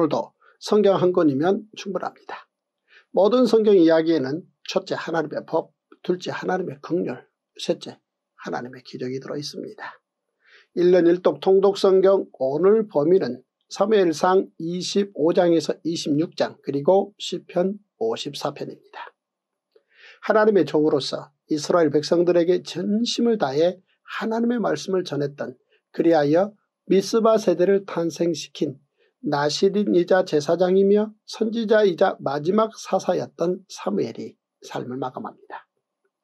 오늘도 성경 한 권이면 충분합니다. 모든 성경 이야기에는 첫째 하나님의 법, 둘째 하나님의 극렬, 셋째 하나님의 기적이 들어있습니다. 1년 1독 통독성경 오늘 범위는 사무엘상 25장에서 26장 그리고 시편 54편입니다. 하나님의 종으로서 이스라엘 백성들에게 전심을 다해 하나님의 말씀을 전했던 그리하여 미스바 세대를 탄생시킨 나시린이자 제사장이며 선지자이자 마지막 사사였던 사무엘이 삶을 마감합니다.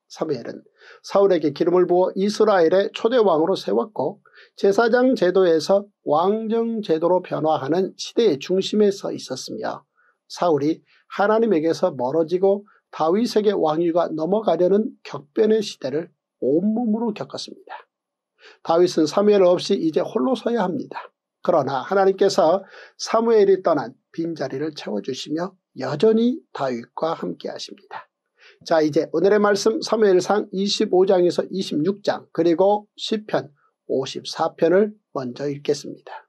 사무엘은 사울에게 기름을 부어 이스라엘의 초대 왕으로 세웠고 제사장 제도에서 왕정 제도로 변화하는 시대의 중심에 서 있었으며 사울이 하나님에게서 멀어지고 다윗에게 왕위가 넘어가려는 격변의 시대를 온몸으로 겪었습니다. 다윗은 사무엘 없이 이제 홀로 서야 합니다. 그러나 하나님께서 사무엘이 떠난 빈자리를 채워주시며 여전히 다윗과 함께 하십니다. 자 이제 오늘의 말씀 사무엘상 25장에서 26장 그리고 10편 54편을 먼저 읽겠습니다.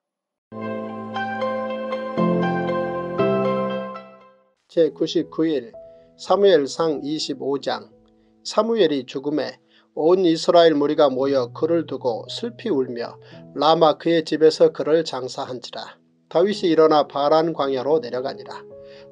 제99일 사무엘상 25장 사무엘이 죽음에 온 이스라엘 무리가 모여 그를 두고 슬피 울며 라마 그의 집에서 그를 장사한지라. 다윗이 일어나 바란 광야로 내려가니라.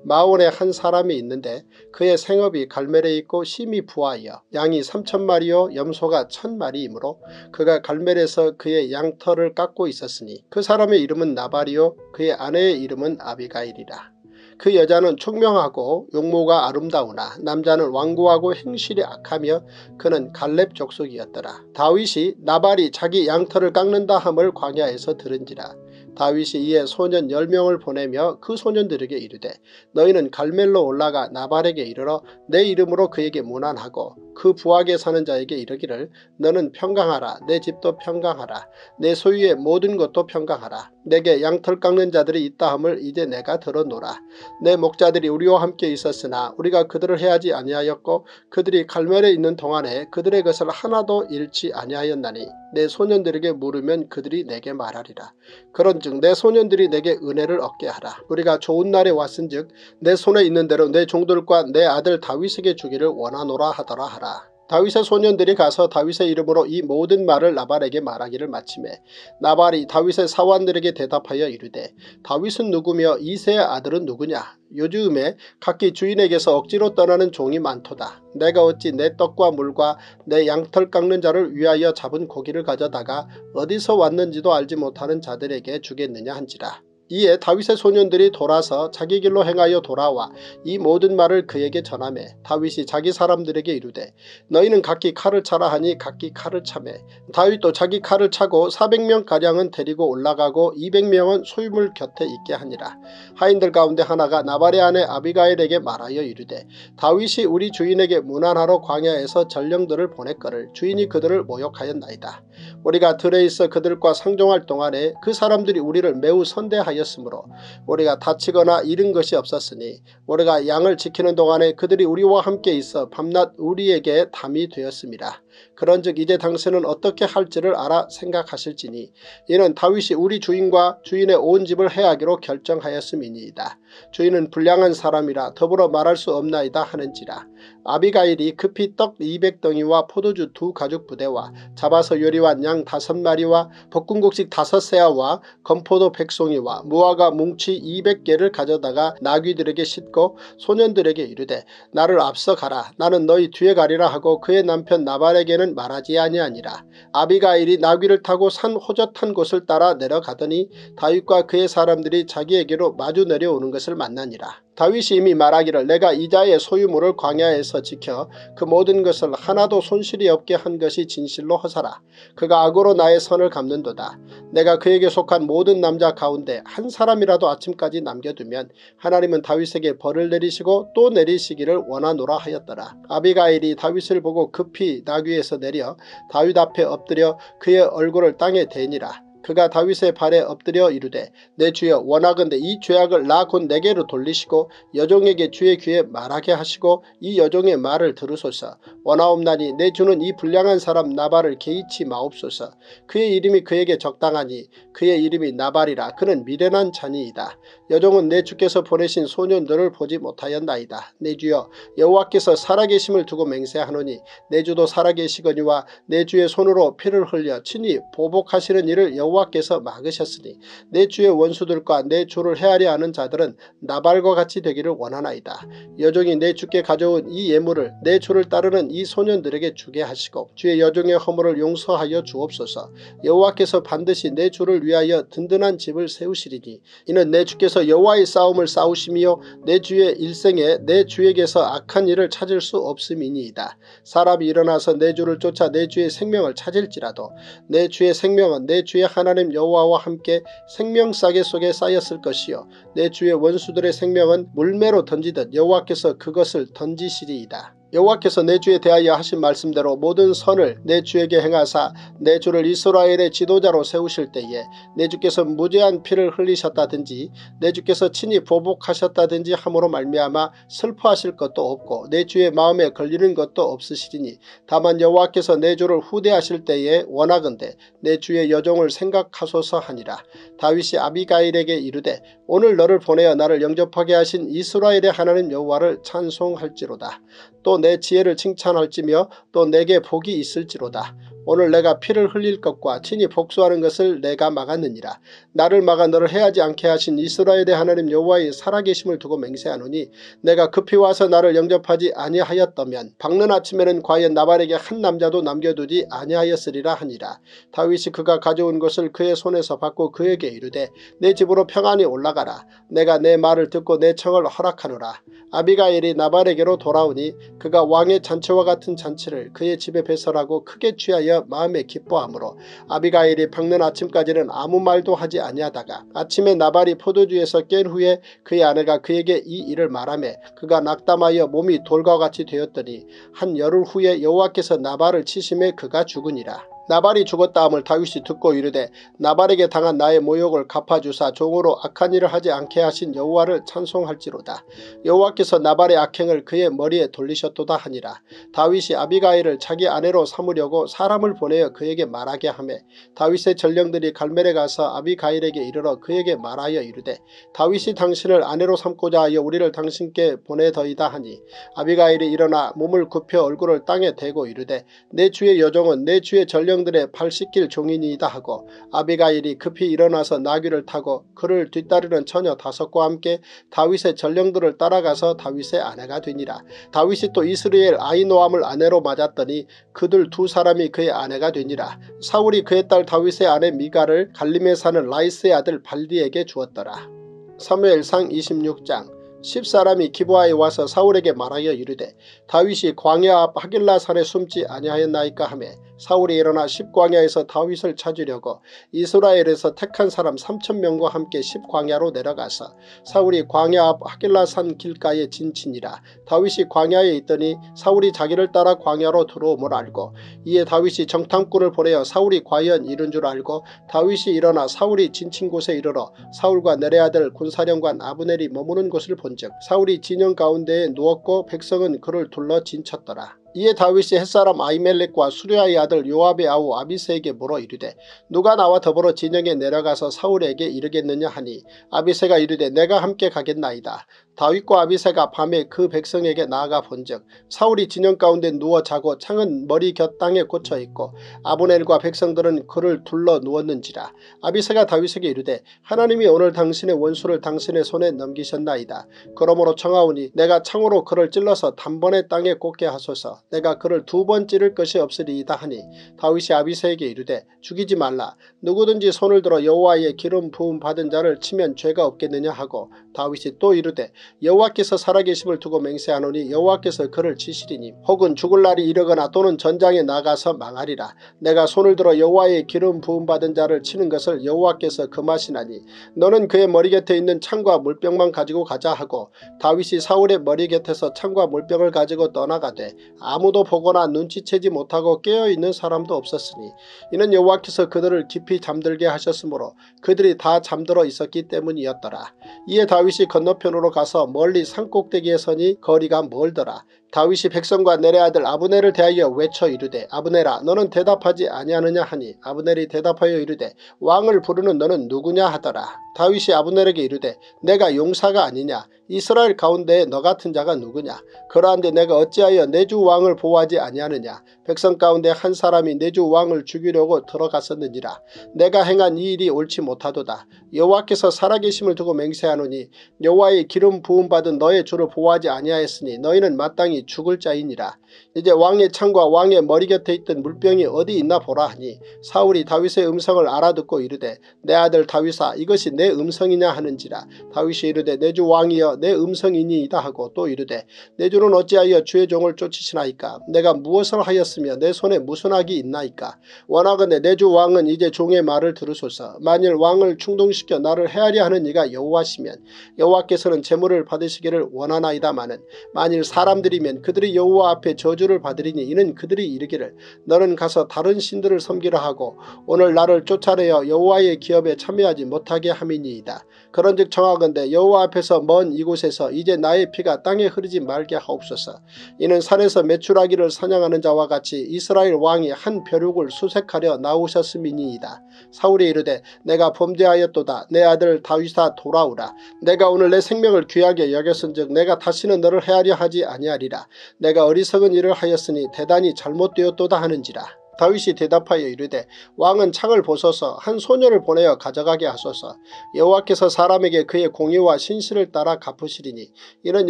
마온에 한 사람이 있는데 그의 생업이 갈멜에 있고 심히 부하여 양이 삼천마리요 염소가 천마리이므로 그가 갈멜에서 그의 양털을 깎고 있었으니 그 사람의 이름은 나발이요 그의 아내의 이름은 아비가일이라. 그 여자는 총명하고 용모가 아름다우나 남자는 완고하고 행실이 악하며 그는 갈렙 족속이었더라. 다윗이 나발이 자기 양털을 깎는다 함을 광야에서 들은지라. 다윗이 이에 소년 10명을 보내며 그 소년들에게 이르되 너희는 갈멜로 올라가 나발에게 이르러 내 이름으로 그에게 문안하고 그 부하게 사는 자에게 이르기를 너는 평강하라 내 집도 평강하라 내 소유의 모든 것도 평강하라. 내게 양털 깎는 자들이 있다 함을 이제 내가 들어노라. 내 목자들이 우리와 함께 있었으나 우리가 그들을 해하지 아니하였고 그들이 갈멜에 있는 동안에 그들의 것을 하나도 잃지 아니하였나니 내 소년들에게 물으면 그들이 내게 말하리라. 그런즉 내 소년들이 내게 은혜를 얻게 하라. 우리가 좋은 날에 왔은즉 내 손에 있는 대로 내 종들과 내 아들 다윗에게 주기를 원하노라 하더라 하라 다윗의 소년들이 가서 다윗의 이름으로 이 모든 말을 나발에게 말하기를 마침에 나발이 다윗의 사원들에게 대답하여 이르되 다윗은 누구며 이세의 아들은 누구냐 요즘에 각기 주인에게서 억지로 떠나는 종이 많도다. 내가 어찌 내 떡과 물과 내 양털 깎는 자를 위하여 잡은 고기를 가져다가 어디서 왔는지도 알지 못하는 자들에게 주겠느냐 한지라. 이에 다윗의 소년들이 돌아서 자기 길로 행하여 돌아와 이 모든 말을 그에게 전하매 다윗이 자기 사람들에게 이르되 너희는 각기 칼을 차라 하니 각기 칼을 차매 다윗도 자기 칼을 차고 400명가량은 데리고 올라가고 200명은 소유물 곁에 있게 하니라. 하인들 가운데 하나가 나발의 아내 아비가일에게 말하여 이르되 다윗이 우리 주인에게 문안하러 광야에서 전령들을 보냈거를 주인이 그들을 모욕하였나이다. 우리가 들에 있어 그들과 상종할 동안에 그 사람들이 우리를 매우 선대하여 하였으므로 우리가 다치거나 잃은 것이 없었으니 우리가 양을 지키는 동안에 그들이 우리와 함께 있어 밤낮 우리에게 담이 되었습니다. 그런즉 이제 당신은 어떻게 할지를 알아 생각하실지니 이는 다윗이 우리 주인과 주인의 온 집을 해하기로 결정하였음이니이다. 주인은 불량한 사람이라 더불어 말할 수 없나이다 하는지라. 아비가일이 급히 떡 200덩이와 포도주 두 가죽 부대와 잡아서 요리한 양 다섯 마리와 볶음국식 다섯 세아와 건포도 백송이와 무화과 뭉치 200개를 가져다가 나귀들에게 싣고 소년들에게 이르되 나를 앞서 가라 나는 너희 뒤에 가리라 하고 그의 남편 나발에게는 말하지 아니하니라. 아비가일이 나귀를 타고 산 호젓한 곳을 따라 내려가더니 다윗과 그의 사람들이 자기에게로 마주 내려오는 것을 만나니라. 다윗이 이미 말하기를 내가 이자의 소유물을 광야에서 지켜 그 모든 것을 하나도 손실이 없게 한 것이 진실로 허사라. 그가 악으로 나의 선을 갚는도다. 내가 그에게 속한 모든 남자 가운데 한 사람이라도 아침까지 남겨두면 하나님은 다윗에게 벌을 내리시고 또 내리시기를 원하노라 하였더라. 아비가일이 다윗을 보고 급히 나귀에서 내려 다윗 앞에 엎드려 그의 얼굴을 땅에 대니라. 그가 다윗의 발에 엎드려 이르되 내 주여 원하건대 이 죄악을 나 곧 내게로 돌리시고 여종에게 주의 귀에 말하게 하시고 이 여종의 말을 들으소서 원하옵나니 내 주는 이 불량한 사람 나발을 개의치 마옵소서 그의 이름이 그에게 적당하니 그의 이름이 나발이라 그는 미련한 자니이다. 여종은 내 주께서 보내신 소년들을 보지 못하였나이다. 내 주여 여호와께서 살아계심을 두고 맹세하노니 내 주도 살아계시거니와 내 주의 손으로 피를 흘려 친히 보복하시는 일을 여호와 께서 막으셨으니 내 주의 원수들과 내 주를 헤아려 하는 자들은 나발과 같이 되기를 원하나이다. 여종이 내 주께 가져온 이 예물을 내 주를 따르는 이 소년들에게 주게 하시고 주의 여종의 허물을 용서하여 주옵소서 여호와께서 반드시 내 주를 위하여 든든한 집을 세우시리니 이는 내 주께서 여호와의 싸움을 싸우시며 내 주의 일생에 내 주에게서 악한 일을 찾을 수 없음이니이다. 사람이 일어나서 내 주를 쫓아 내 주의 생명을 찾을지라도 내 주의 생명은 내 주의 하나 님 여호와와 함께 생명싸개 속에 쌓였을 것이요 내 주의 원수들의 생명은 물매로 던지듯 여호와께서 그것을 던지시리이다. 여호와께서 내 주에 대하여 하신 말씀대로 모든 선을 내 주에게 행하사 내 주를 이스라엘의 지도자로 세우실 때에 내 주께서 무죄한 피를 흘리셨다든지 내 주께서 친히 보복하셨다든지 함으로 말미암아 슬퍼하실 것도 없고 내 주의 마음에 걸리는 것도 없으시리니 다만 여호와께서 내 주를 후대하실 때에 원하건대 내 주의 여종을 생각하소서 하니라. 다윗이 아비가일에게 이르되 오늘 너를 보내어 나를 영접하게 하신 이스라엘의 하나님 여호와를 찬송할지로다. 또 내 지혜를 칭찬할지며 또 내게 복이 있을지로다. 오늘 내가 피를 흘릴 것과 친히 복수하는 것을 내가 막았느니라. 나를 막아 너를 해하지 않게 하신 이스라엘의 하나님 여호와의 살아계심을 두고 맹세하노니 내가 급히 와서 나를 영접하지 아니하였다면 밝는 아침에는 과연 나발에게 한 남자도 남겨두지 아니하였으리라 하니라. 다윗이 그가 가져온 것을 그의 손에서 받고 그에게 이르되 내 집으로 평안히 올라가라. 내가 내 말을 듣고 내 청을 허락하노라. 아비가일이 나발에게로 돌아오니 그가 왕의 잔치와 같은 잔치를 그의 집에 배설하고 크게 취하여 마음에 기뻐하므로 아비가일이 밝는 아침까지는 아무 말도 하지 아니하다가 아침에 나발이 포도주에서 깬 후에 그의 아내가 그에게 이 일을 말하며 그가 낙담하여 몸이 돌과 같이 되었더니 한 열흘 후에 여호와께서 나발을 치심에 그가 죽으니라. 나발이 죽었다함을 다윗이 듣고 이르되 나발에게 당한 나의 모욕을 갚아주사 종으로 악한 일을 하지 않게 하신 여호와를 찬송할지로다. 여호와께서 나발의 악행을 그의 머리에 돌리셨도다 하니라. 다윗이 아비가일을 자기 아내로 삼으려고 사람을 보내어 그에게 말하게 하매 다윗의 전령들이 갈멜에 가서 아비가일에게 이르러 그에게 말하여 이르되 다윗이 당신을 아내로 삼고자 하여 우리를 당신께 보내더이다 하니 아비가일이 일어나 몸을 굽혀 얼굴을 땅에 대고 이르되 내 주의 여종은 내 주의 전령 백성들의 발 씻길 종인이다 하고 아비가일이 급히 일어나서 나귀를 타고 그를 뒤따르는 처녀 다섯과 함께 다윗의 전령들을 따라가서 다윗의 아내가 되니라. 다윗이 또 이스라엘 아이노암을 아내로 맞았더니 그들 두 사람이 그의 아내가 되니라. 사울이 그의 딸 다윗의 아내 미가를 갈림에 사는 라이스의 아들 발디에게 주었더라. 사무엘상 26장 십사람이 기부하에 와서 사울에게 말하여 이르되 다윗이 광야 앞 하길라 산에 숨지 아니하였나이까 하며 사울이 일어나 십광야에서 다윗을 찾으려고 이스라엘에서 택한 사람 3천명과 함께 십광야로 내려가서 사울이 광야 앞 하길라산 길가에 진친이라 다윗이 광야에 있더니 사울이 자기를 따라 광야로 들어옴을 알고 이에 다윗이 정탐꾼을 보내어 사울이 과연 이른 줄 알고 다윗이 일어나 사울이 진친 곳에 이르러 사울과 내레야 될 군사령관 아브넬이 머무는 곳을 본즉 사울이 진영 가운데에 누웠고 백성은 그를 둘러 진쳤더라. 이에 다윗이 햇사람 아이멜렉과 수리아의 아들 요압의 아우 아비세에게 물어 이르되 누가 나와 더불어 진영에 내려가서 사울에게 이르겠느냐 하니 아비세가 이르되 내가 함께 가겠나이다. 다윗과 아비세가 밤에 그 백성에게 나아가 본즉 사울이 진영 가운데 누워 자고 창은 머리 곁 땅에 꽂혀 있고 아브넬과 백성들은 그를 둘러 누웠는지라. 아비세가 다윗에게 이르되 하나님이 오늘 당신의 원수를 당신의 손에 넘기셨나이다. 그러므로 청하오니 내가 창으로 그를 찔러서 단번에 땅에 꽂게 하소서. 내가 그를 두 번 찌를 것이 없으리이다 하니 다윗이 아비세에게 이르되 죽이지 말라. 누구든지 손을 들어 여호와의 기름 부음 받은 자를 치면 죄가 없겠느냐 하고 다윗이 또 이르되 여호와께서 살아계심을 두고 맹세하노니 여호와께서 그를 치시리니 혹은 죽을 날이 이르거나 또는 전장에 나가서 망하리라. 내가 손을 들어 여호와의 기름 부음 받은 자를 치는 것을 여호와께서 금하시나니 너는 그의 머리 곁에 있는 창과 물병만 가지고 가자 하고 다윗이 사울의 머리 곁에서 창과 물병을 가지고 떠나가되 아무도 보거나 눈치채지 못하고 깨어있는 사람도 없었으니 이는 여호와께서 그들을 깊이 잠들게 하셨으므로 그들이 다 잠들어 있었기 때문이었더라. 이에 다윗이 건너편으로 가서 멀리 산꼭대기에 서니 거리가 멀더라. 다윗이 백성과 내레 아들 아브넬을 대하여 외쳐 이르되 아브넬아 너는 대답하지 아니하느냐 하니 아브넬이 대답하여 이르되 왕을 부르는 너는 누구냐 하더라. 다윗이 아브넬에게 이르되 내가 용사가 아니냐? 이스라엘 가운데에 너 같은 자가 누구냐? 그러한데 내가 어찌하여 내 주 왕을 보호하지 아니하느냐? 백성 가운데 한 사람이 내 주 왕을 죽이려고 들어갔었느니라. 내가 행한 이 일이 옳지 못하도다. 여호와께서 살아계심을 두고 맹세하노니 여호와의 기름 부음 받은 너의 주를 보호하지 아니하였으니 너희는 마땅히 죽을 자이니라. 이제 왕의 창과 왕의 머리 곁에 있던 물병이 어디 있나 보라 하니 사울이 다윗의 음성을 알아듣고 이르되 내 아들 다윗아 이것이 내 음성이냐 하는지라. 다윗이 이르되 내 주 왕이여 내 음성이니이다 하고 또 이르되 내 주는 어찌하여 주의 종을 쫓으시나이까? 내가 무엇을 하였으며 내 손에 무슨 악이 있나이까? 원하건대 내 주 왕은 이제 종의 말을 들으소서. 만일 왕을 충동시켜 나를 헤아려 하는 이가 여호와시면 여호와께서는 재물을 받으시기를 원하나이다마는 만일 사람들이 면 그들이 여호와 앞에 저주를 받으리니 이는 그들이 이르기를 너는 가서 다른 신들을 섬기라 하고 오늘 나를 쫓아내어 여호와의 기업에 참여하지 못하게 함이니이다. 그런즉 정하건대 여호와 앞에서 먼 이곳에서 이제 나의 피가 땅에 흐르지 말게 하옵소서. 이는 산에서 매출하기를 사냥하는 자와 같이 이스라엘 왕이 한 벼룩을 수색하려 나오셨음이니이다. 사울이 이르되 내가 범죄하였도다. 내 아들 다윗아 돌아오라. 내가 오늘 내 생명을 귀하게 여겼은즉 내가 다시는 너를 헤아려 하지 아니하리라. 내가 어리석은 일을 하였으니 대단히 잘못되었도다 하는지라. 다윗이 대답하여 이르되 왕은 창을 보소서 한 소녀를 보내어 가져가게 하소서 여호와께서 사람에게 그의 공의와 신실을 따라 갚으시리니 이는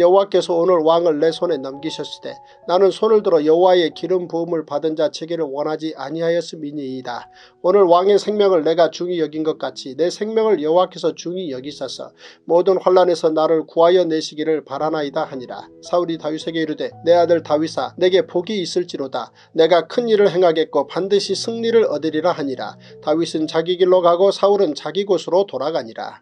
여호와께서 오늘 왕을 내 손에 넘기셨을 때 나는 손을 들어 여호와의 기름 부음을 받은 자 체계를 원하지 아니하였음이니이다. 오늘 왕의 생명을 내가 중히 여긴 것 같이 내 생명을 여호와께서 중히 여기소서 모든 환란에서 나를 구하여 내시기를 바라나이다 하니라. 사울이 다윗에게 이르되 내 아들 다윗아 내게 복이 있을지로다. 내가 큰 일을 행하겠고 있고 반드시 승리를 얻으리라 하니라. 다윗은 자기 길로 가고 사울은 자기 곳으로 돌아가니라.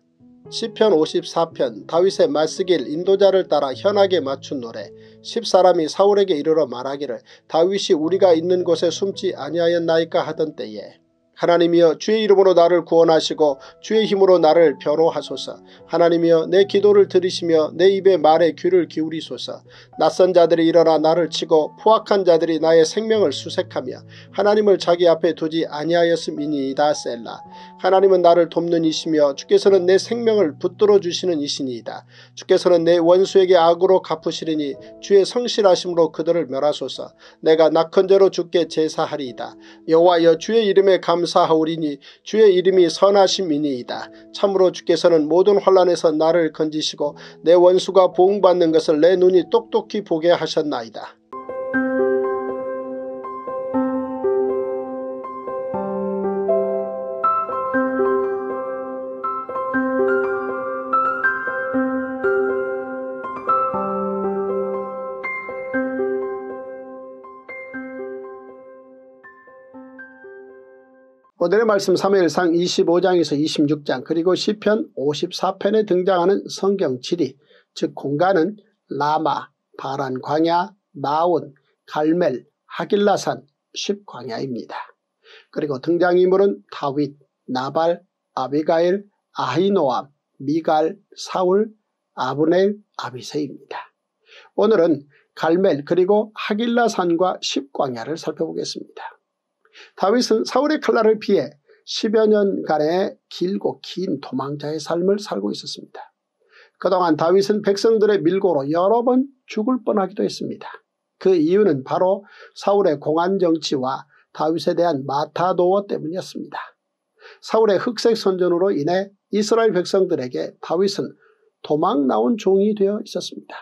시편 54편 다윗의 말쓰길 인도자를 따라 현하게 맞춘 노래 십사람이 사울에게 이르러 말하기를 다윗이 우리가 있는 곳에 숨지 아니하였나이까 하던 때에 하나님이여 주의 이름으로 나를 구원하시고 주의 힘으로 나를 변호하소서. 하나님이여 내 기도를 들으시며 내 입의 말에 귀를 기울이소서. 낯선 자들이 일어나 나를 치고 포악한 자들이 나의 생명을 수색하며 하나님을 자기 앞에 두지 아니하였음이니이다 셀라. 하나님은 나를 돕는 이시며 주께서는 내 생명을 붙들어 주시는 이시니이다. 주께서는 내 원수에게 악으로 갚으시리니 주의 성실하심으로 그들을 멸하소서. 내가 낙헌제로 주께 제사하리이다. 여호와여 주의 이름에 감 감사하오리니 주의 이름이 선하심이니이다. 참으로 주께서는 모든 환란에서 나를 건지시고 내 원수가 보응받는 것을 내 눈이 똑똑히 보게 하셨나이다. 오늘의 말씀 3일상 25장에서 26장 그리고 시편 54편에 등장하는 성경 지리 즉 공간은 라마, 바란 광야, 마온, 갈멜, 하길라산, 십광야입니다. 그리고 등장인물은 다윗, 나발, 아비가일, 아히노암, 미갈, 사울, 아브넬, 아비세입니다. 오늘은 갈멜 그리고 하길라산과 십광야를 살펴보겠습니다. 다윗은 사울의 칼날을 피해 10여 년간의 길고 긴 도망자의 삶을 살고 있었습니다. 그동안 다윗은 백성들의 밀고로 여러 번 죽을 뻔하기도 했습니다. 그 이유는 바로 사울의 공안 정치와 다윗에 대한 마타도어 때문이었습니다. 사울의 흑색 선전으로 인해 이스라엘 백성들에게 다윗은 도망 나온 종이 되어 있었습니다.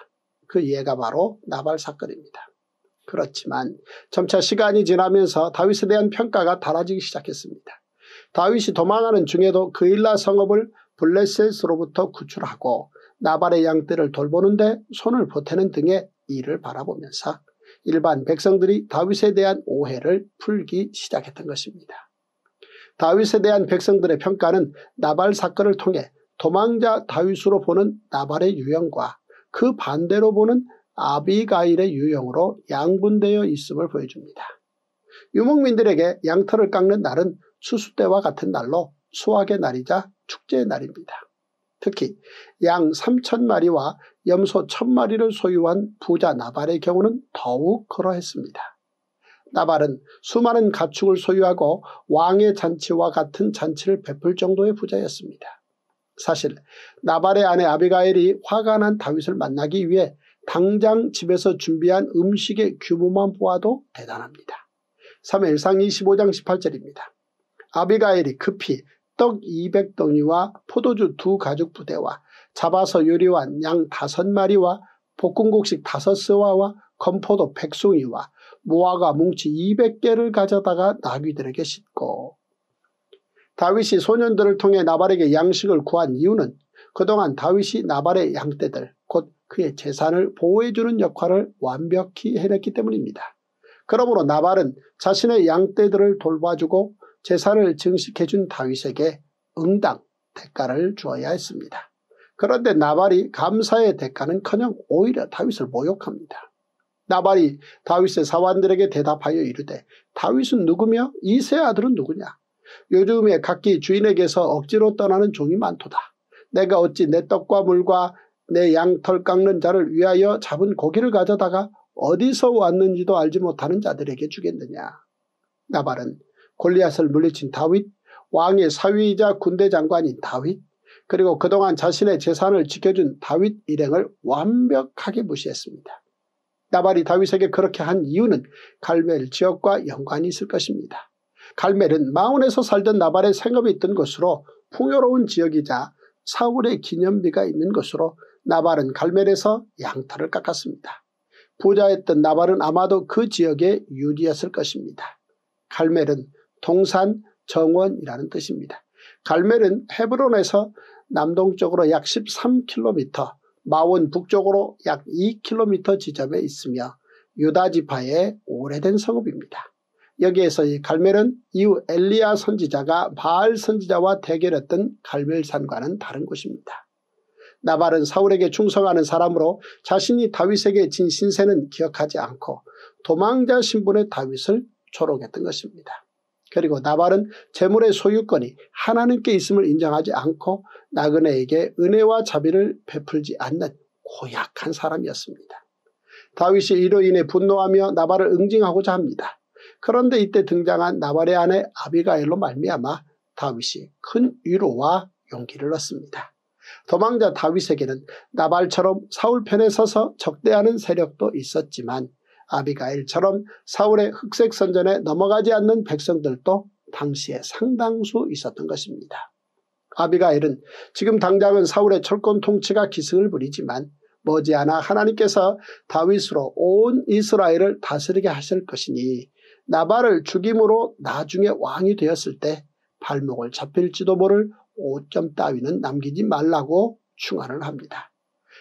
그 예가 바로 나발 사건입니다. 그렇지만 점차 시간이 지나면서 다윗에 대한 평가가 달라지기 시작했습니다. 다윗이 도망하는 중에도 그일라 성읍을 블레셋으로부터 구출하고 나발의 양떼를 돌보는데 손을 보태는 등의 일을 바라보면서 일반 백성들이 다윗에 대한 오해를 풀기 시작했던 것입니다. 다윗에 대한 백성들의 평가는 나발 사건을 통해 도망자 다윗으로 보는 나발의 유형과 그 반대로 보는 아비가일의 유형으로 양분되어 있음을 보여줍니다. 유목민들에게 양털을 깎는 날은 추수 때와 같은 날로 수확의 날이자 축제의 날입니다. 특히 양 3천 마리와 염소 1천 마리를 소유한 부자 나발의 경우는 더욱 그러했습니다. 나발은 수많은 가축을 소유하고 왕의 잔치와 같은 잔치를 베풀 정도의 부자였습니다. 사실 나발의 아내 아비가엘이 화가 난 다윗을 만나기 위해 당장 집에서 준비한 음식의 규모만 보아도 대단합니다. 3일상 25장 18절입니다. 아비가엘이 급히 떡 200덩이와 포도주 두 가죽 부대와 잡아서 요리한 양 다섯 마리와 볶음국식 다섯 스와와 건포도 백송이와 무화과 뭉치 200개를 가져다가 나귀들에게 싣고 다윗이 소년들을 통해 나발에게 양식을 구한 이유는 그동안 다윗이 나발의 양떼들 곧 그의 재산을 보호해주는 역할을 완벽히 해냈기 때문입니다. 그러므로 나발은 자신의 양떼들을 돌봐주고 재산을 증식해준 다윗에게 응당 대가를 주어야 했습니다. 그런데 나발이 감사의 대가는커녕 오히려 다윗을 모욕합니다. 나발이 다윗의 사원들에게 대답하여 이르되 다윗은 누구며 이세 아들은 누구냐 요즘에 각기 주인에게서 억지로 떠나는 종이 많도다. 내가 어찌 내 떡과 물과 내 양털 깎는 자를 위하여 잡은 고기를 가져다가 어디서 왔는지도 알지 못하는 자들에게 주겠느냐. 나발은 골리앗을 물리친 다윗, 왕의 사위이자 군대 장관인 다윗, 그리고 그동안 자신의 재산을 지켜준 다윗 일행을 완벽하게 무시했습니다. 나발이 다윗에게 그렇게 한 이유는 갈멜 지역과 연관이 있을 것입니다. 갈멜은 마온에서 살던 나발의 생업이 있던 것으로 풍요로운 지역이자 사울의 기념비가 있는 것으로 나발은 갈멜에서 양털을 깎았습니다. 부자였던 나발은 아마도 그 지역에 유리였을 것입니다. 갈멜은 동산 정원이라는 뜻입니다. 갈멜은 헤브론에서 남동쪽으로 약 13km, 마원 북쪽으로 약 2km 지점에 있으며 유다지파의 오래된 성읍입니다. 여기에서 이 갈멜은 이후 엘리야 선지자가 바알 선지자와 대결했던 갈멜산과는 다른 곳입니다. 나발은 사울에게 충성하는 사람으로 자신이 다윗에게 진 신세는 기억하지 않고 도망자 신분의 다윗을 초롱했던 것입니다. 그리고 나발은 재물의 소유권이 하나님께 있음을 인정하지 않고 나그네에게 은혜와 자비를 베풀지 않는 고약한 사람이었습니다. 다윗이 이로 인해 분노하며 나발을 응징하고자 합니다. 그런데 이때 등장한 나발의 아내 아비가엘로 말미암아 다윗이 큰 위로와 용기를 얻습니다. 도망자 다윗에게는 나발처럼 사울 편에 서서 적대하는 세력도 있었지만 아비가일처럼 사울의 흑색 선전에 넘어가지 않는 백성들도 당시에 상당수 있었던 것입니다. 아비가일은 지금 당장은 사울의 철권 통치가 기승을 부리지만 머지않아 하나님께서 다윗으로 온 이스라엘을 다스리게 하실 것이니 나발을 죽임으로 나중에 왕이 되었을 때 발목을 잡힐지도 모를 오점 따위는 남기지 말라고 충언을 합니다.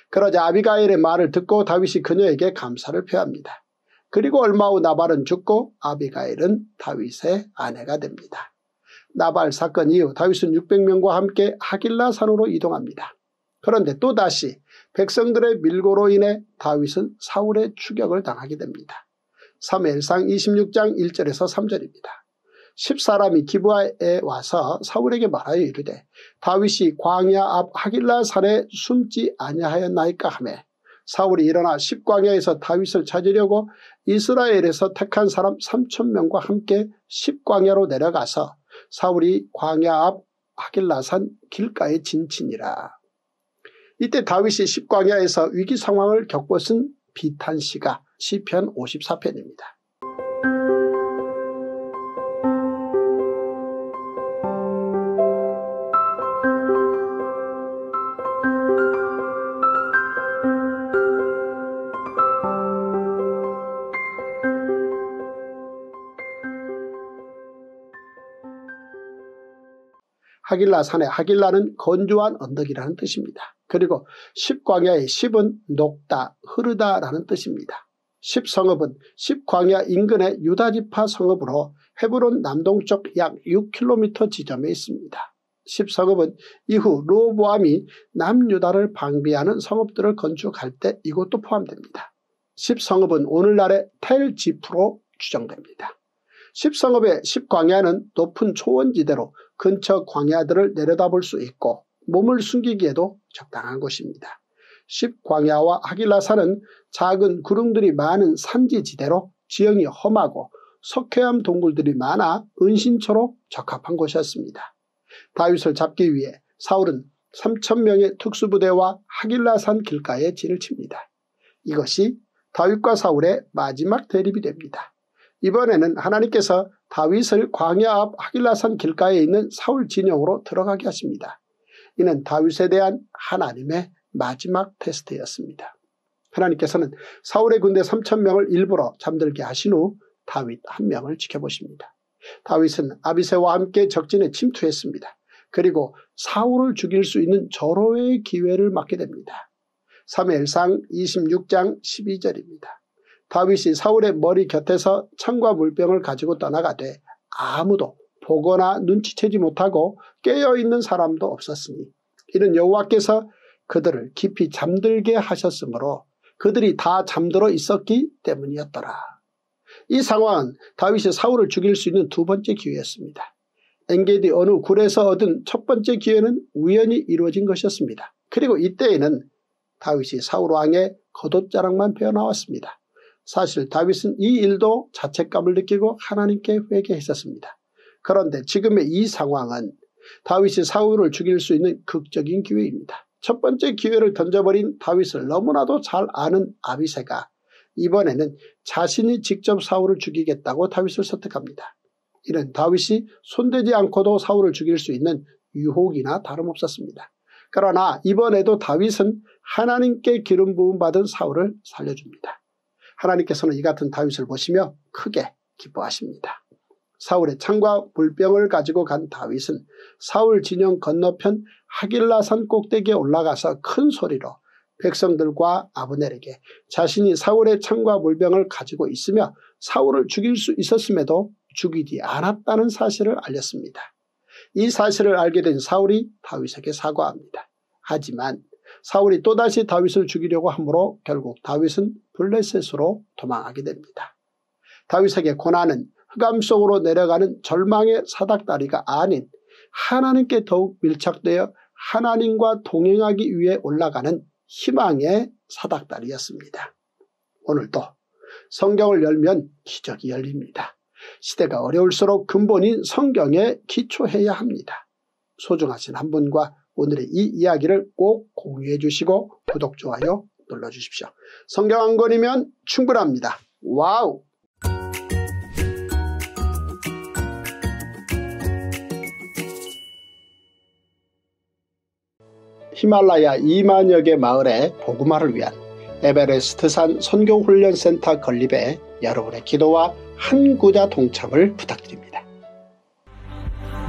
그러자 아비가일의 말을 듣고 다윗이 그녀에게 감사를 표합니다. 그리고 얼마 후 나발은 죽고 아비가일은 다윗의 아내가 됩니다. 나발 사건 이후 다윗은 600명과 함께 하길라 산으로 이동합니다. 그런데 또다시 백성들의 밀고로 인해 다윗은 사울의 추격을 당하게 됩니다. 3일상 26장 1절에서 3절입니다. 10사람이 기부하에 와서 사울에게 말하여 이르되 다윗이 광야 앞 하길라 산에 숨지 아니하였나이까 하매 사울이 일어나 십광야에서 다윗을 찾으려고 이스라엘에서 택한 사람 3천명과 함께 십광야로 내려가서 사울이 광야 앞 하길라산 길가에 진친이라. 이때 다윗이 십광야에서 위기 상황을 겪고 쓴 비탄시가 시편 54편입니다. 하길라 산에 하길라는 건조한 언덕이라는 뜻입니다. 그리고 십광야의 십은 녹다, 흐르다라는 뜻입니다. 십성읍은 십광야 인근의 유다지파 성읍으로 헤브론 남동쪽 약 6km 지점에 있습니다. 십성읍은 이후 로보암이 남유다를 방비하는 성읍들을 건축할 때 이곳도 포함됩니다. 십성읍은 오늘날의 텔지프로 추정됩니다. 십성읍의 십광야는 높은 초원지대로 근처 광야들을 내려다볼 수 있고 몸을 숨기기에도 적당한 곳입니다. 십광야와 하길라산은 작은 구름들이 많은 산지지대로 지형이 험하고 석회암 동굴들이 많아 은신처로 적합한 곳이었습니다. 다윗을 잡기 위해 사울은 3천명의 특수부대와 하길라산 길가에 진을 칩니다. 이것이 다윗과 사울의 마지막 대립이 됩니다. 이번에는 하나님께서 다윗을 광야 앞 하길라산 길가에 있는 사울 진영으로 들어가게 하십니다. 이는 다윗에 대한 하나님의 마지막 테스트였습니다. 하나님께서는 사울의 군대 3천명을 일부러 잠들게 하신 후 다윗 한 명을 지켜보십니다. 다윗은 아비세와 함께 적진에 침투했습니다. 그리고 사울을 죽일 수 있는 절호의 기회를 맞게 됩니다. 3일상 26장 12절입니다. 다윗이 사울의 머리 곁에서 창과 물병을 가지고 떠나가되 아무도 보거나 눈치채지 못하고 깨어있는 사람도 없었으니 이는 여호와께서 그들을 깊이 잠들게 하셨으므로 그들이 다 잠들어 있었기 때문이었더라. 이 상황은 다윗이 사울을 죽일 수 있는 두 번째 기회였습니다. 엔게디 어느 굴에서 얻은 첫 번째 기회는 우연히 이루어진 것이었습니다. 그리고 이때에는 다윗이 사울 왕의 겉옷자락만 배어나왔습니다. 사실 다윗은 이 일도 자책감을 느끼고 하나님께 회개했었습니다. 그런데 지금의 이 상황은 다윗이 사울을 죽일 수 있는 극적인 기회입니다. 첫 번째 기회를 던져버린 다윗을 너무나도 잘 아는 아비세가 이번에는 자신이 직접 사울을 죽이겠다고 다윗을 설득합니다. 이는 다윗이 손대지 않고도 사울을 죽일 수 있는 유혹이나 다름없었습니다. 그러나 이번에도 다윗은 하나님께 기름 부음 받은 사울을 살려줍니다. 하나님께서는 이 같은 다윗을 보시며 크게 기뻐하십니다. 사울의 창과 물병을 가지고 간 다윗은 사울 진영 건너편 하길라산 꼭대기에 올라가서 큰 소리로 백성들과 아브넬에게 자신이 사울의 창과 물병을 가지고 있으며 사울을 죽일 수 있었음에도 죽이지 않았다는 사실을 알렸습니다. 이 사실을 알게 된 사울이 다윗에게 사과합니다. 하지만 사울이 또다시 다윗을 죽이려고 하므로 결국 다윗은 블레셋으로 도망하게 됩니다. 다윗에게 고난은 흑암 속으로 내려가는 절망의 사닥다리가 아닌 하나님께 더욱 밀착되어 하나님과 동행하기 위해 올라가는 희망의 사닥다리였습니다. 오늘도 성경을 열면 기적이 열립니다. 시대가 어려울수록 근본인 성경에 기초해야 합니다. 소중하신 한 분과 오늘의 이 이야기를 꼭 공유해 주시고 구독, 좋아요 눌러주십시오. 성경 한 권이면 충분합니다. 와우! 히말라야 2만여 개 마을의 복음화를 위한 에베레스트산 선교훈련센터 건립에 여러분의 기도와 한 구좌 동참을 부탁드립니다.